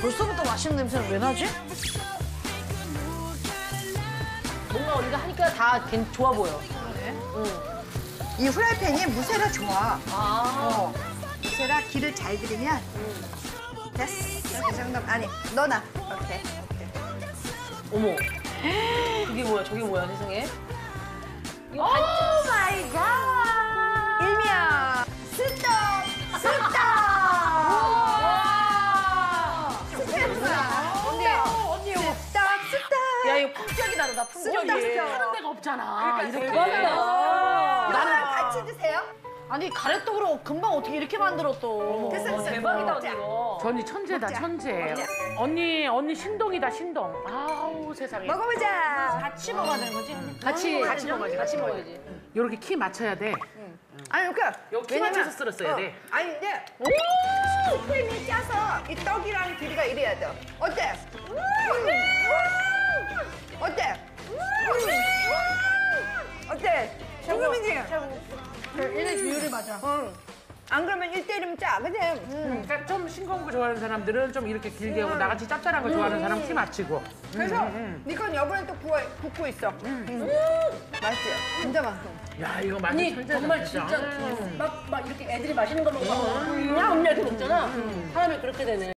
벌써부터 맛있는 냄새는 왜 나지? 뭔가 우리가 하니까 다 괜- 좋아 보여. 이 후라이팬이 무쇠라 좋아. 아. 어. 무쇠라 기를 잘 들이면 됐어. 이 정도 아니 넣어놔. 오케이. 오케이. 어머. 그게 뭐야? 저게 뭐야, 세상에? 이거 oh. my god. 이거 품격이 다르다, 품격이. 하는 데가 없잖아. 이렇게. 나는 나는 같이 드세요. 아니 가래떡으로 금방 어떻게 이렇게 만들어 또. 됐어, 됐어. 대박이다, 언니. 이거. 전이 천재다 먹자. 천재. 먹자. 언니 언니 신동이다 신동. 아우 세상에. 먹어보자. 같이 먹어야 되는 거지? 같이, 같이 먹어야지, 같이 먹어야지. 이렇게 키 맞춰야 돼. 아니 그러니까 여기 키 맞춰서 썰었어야 돼. 아니 근데 스팸이 짜서 이 떡이랑 길이가 이래야 돼. 어때? 음. 1의 비율이 맞아. 응. 안 그러면 1대1이면 짜, 그지? 그러니까 좀 싱거운 거 좋아하는 사람들은 좀 이렇게 길게 하고 나같이 짭짤한 거 좋아하는 사람 키 맞추고. 그래서 니건 여분에 또 구워, 굽고 있어. 음. 맛있지? 진짜 맛있어. 야 이거 맛이 아니 정말 진짜 막 막 이렇게 애들이 맛있는 거 먹고 막 그냥 음료수 먹잖아. 사람이 그렇게 되네.